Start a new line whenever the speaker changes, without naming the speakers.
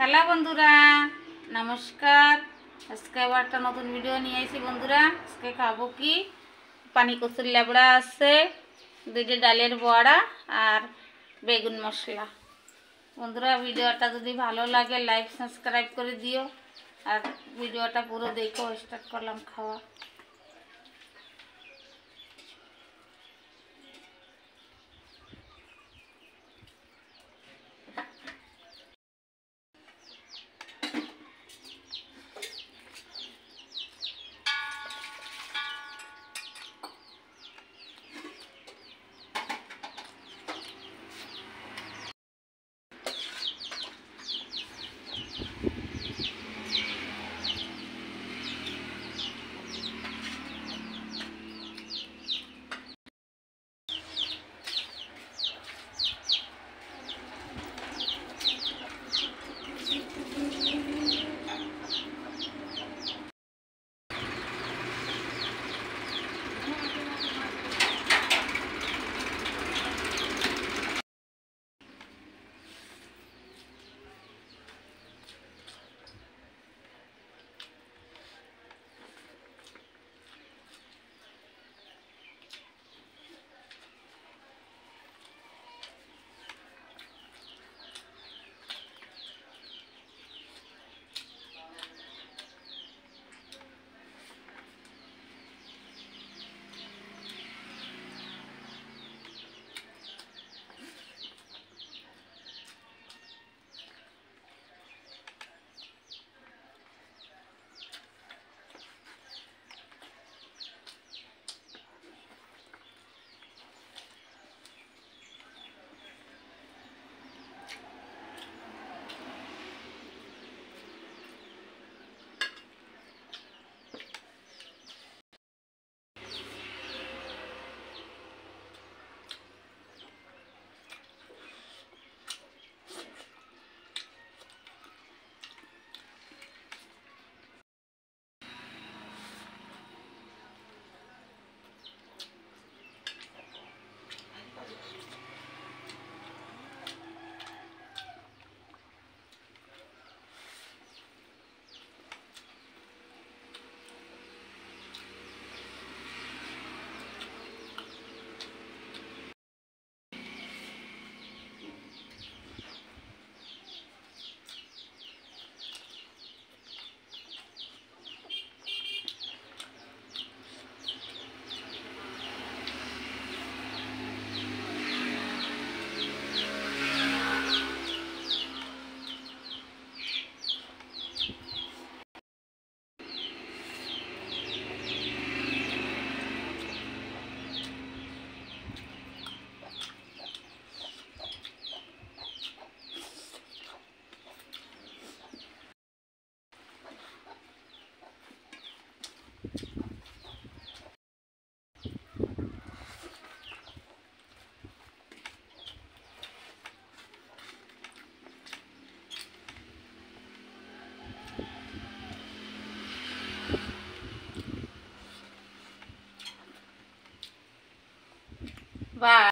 Hello বন্ধুরা, নমস্কার। আজকে আবার একটা নতুন ভিডিও নিয়ে এসেছি বন্ধুরা। আজকে খাব কি? পানি কচুর লেবড়া আছে, দুইটা ডালের বড়া আর বেগুন মশলা। বন্ধুরা ভিডিওটা যদি ভালো লাগে লাইক সাবস্ক্রাইব করে দিও। আর ভিডিওটা পুরো দেখো স্টার্ট করলাম খাওয়া। Bye.